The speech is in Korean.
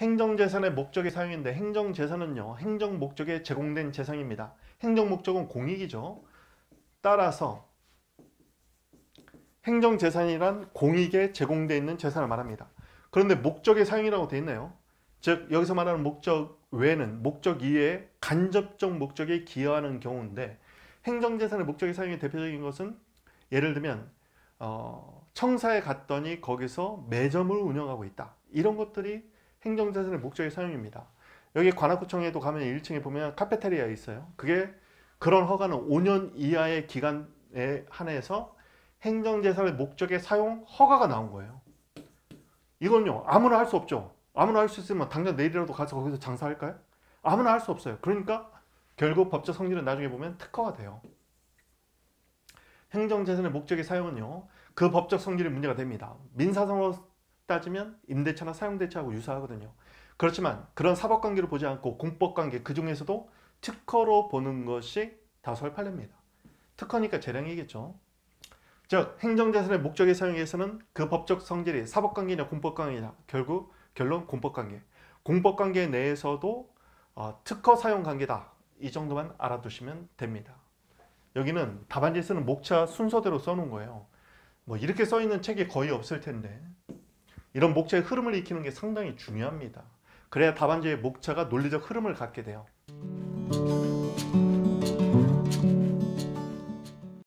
행정재산의 목적의 사용인데 행정재산은요 행정 목적에 제공된 재산입니다. 행정 목적은 공익이죠. 따라서 행정재산이란 공익에 제공되어 있는 재산을 말합니다. 그런데 목적의 사용이라고 되어 있나요. 즉 여기서 말하는 목적 외에는 목적 이외에 간접적 목적에 기여하는 경우인데 행정재산의 목적의 사용의 대표적인 것은 예를 들면 어, 청사에 갔더니 거기서 매점을 운영하고 있다 이런 것들이 행정재산의 목적의 사용입니다. 여기 관악구청에도 가면 1층에 보면 카페테리아 있어요. 그게 그런 허가는 5년 이하의 기간에 한해서 행정재산의 목적의 사용 허가가 나온 거예요. 이건요 아무나 할 수 없죠. 아무나 할 수 있으면 당장 내일이라도 가서 거기서 장사할까요? 아무나 할 수 없어요. 그러니까 결국 법적 성질은 나중에 보면 특허가 돼요. 행정재산의 목적의 사용은요 그 법적 성질이 문제가 됩니다. 민사상으로 따지면 임대차나 사용대차하고 유사하거든요. 그렇지만 그런 사법관계를 보지 않고 공법관계 그 중에서도 특허로 보는 것이 다수의 판례입니다. 특허니까 재량이겠죠. 즉 행정재산의 목적의 사용에서는 그 법적 성질이 사법관계냐 공법관계냐 결국 결론 공법관계 공법관계 내에서도 어, 특허 사용관계다 이 정도만 알아두시면 됩니다. 여기는 답안지에 쓰는 목차 순서대로 써놓은 거예요. 뭐 이렇게 써있는 책이 거의 없을 텐데 이런 목차의 흐름을 익히는 게 상당히 중요합니다. 그래야 답안지의 목차가 논리적 흐름을 갖게 돼요.